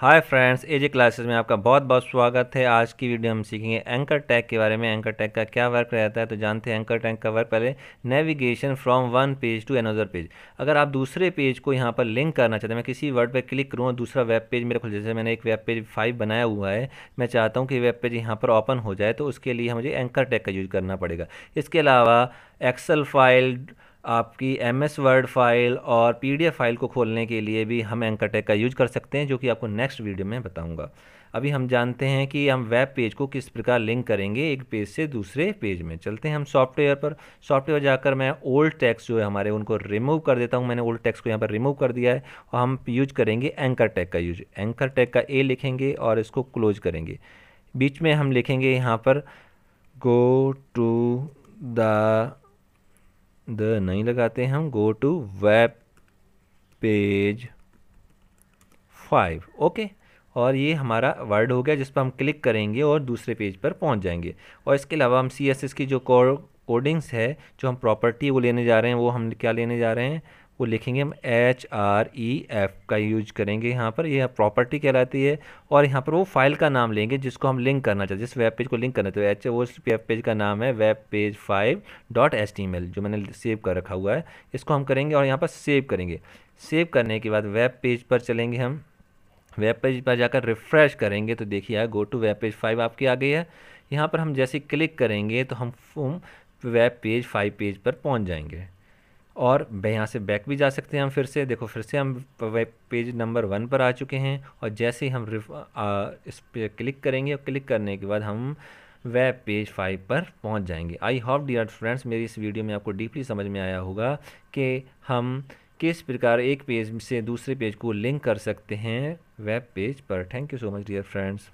Hi friends एजे classes में आपका बहुत बहुत स्वागत है। आज की वीडियो हम सीखेंगे एंकर टैग के बारे में। एंकर टैग का क्या वर्क रहता है तो जानते हैं एंकर टैग का वर्क पहले navigation from one page to another page अगर आप दूसरे पेज को यहाँ पर लिंक करना चाहते हैं, मैं किसी वर्ड पर क्लिक करूँ और दूसरा वेब पेज मेरे खुल जैसे मैंने एक वेब पेज फाइव बनाया हुआ है, मैं चाहता हूँ कि वेब पेज यहाँ पर ओपन हो जाए तो उसके लिए मुझे एंकर टैग का यूज़ करना पड़ेगा। इसके अलावा एक्सल फ़ाइल आपकी एम एस वर्ड फ़ाइल और पी डी एफ़ फ़ाइल को खोलने के लिए भी हम एंकर टैग का यूज़ कर सकते हैं, जो कि आपको नेक्स्ट वीडियो में बताऊँगा। अभी हम जानते हैं कि हम वेब पेज को किस प्रकार लिंक करेंगे एक पेज से दूसरे पेज में। चलते हैं हम सॉफ्टवेयर पर। सॉफ्टवेयर जाकर मैं ओल्ड टैक्स जो है हमारे, उनको रिमूव कर देता हूँ। मैंने ओल्ड टैक्स को यहाँ पर रिमूव कर दिया है और हम यूज़ करेंगे एंकर टैग का यूज़ एंकर टैग का ए लिखेंगे और इसको क्लोज करेंगे। बीच में हम लिखेंगे यहाँ पर गो टू द द नहीं लगाते हम go to web page five okay और ये हमारा वर्ड हो गया जिस पर हम क्लिक करेंगे और दूसरे पेज पर पहुँच जाएँगे। और इसके अलावा हम सी एस एस की जो कोडिंग्स है, जो हम प्रॉपर्टी वो लेने जा रहे हैं, वो हम क्या लेने जा रहे हैं? वो लिखेंगे हम एच आर ई एफ़ का यूज़ करेंगे यहाँ पर। ये प्रॉपर्टी कहलाती है और यहाँ पर वो फ़ाइल का नाम लेंगे जिसको हम लिंक करना चाहते हैं। जिस वेब पेज को लिंक करना तो एच वो वेब पेज का नाम है web page five dot S T L जो मैंने सेव कर रखा हुआ है। इसको हम करेंगे और यहाँ पर सेव करेंगे। सेव करने के बाद वेब पेज पर चलेंगे हम। वेब पेज पर जाकर रिफ़्रेश करेंगे तो देखिए go to web page five आपकी आ गई है। यहाँ पर हम जैसे क्लिक करेंगे तो हम वेब पेज फाइव पेज पर पहुँच जाएँगे। और यहाँ से बैक भी जा सकते हैं हम फिर से। देखो फिर से हम वेब पेज नंबर वन पर आ चुके हैं और जैसे ही हम आ, इस पर क्लिक करेंगे और क्लिक करने के बाद हम वेब पेज फाइव पर पहुँच जाएँगे। आई होप डियर फ्रेंड्स मेरी इस वीडियो में आपको डीपली समझ में आया होगा कि हम किस प्रकार एक पेज से दूसरे पेज को लिंक कर सकते हैं वेब पेज पर। Thank you so much dear friends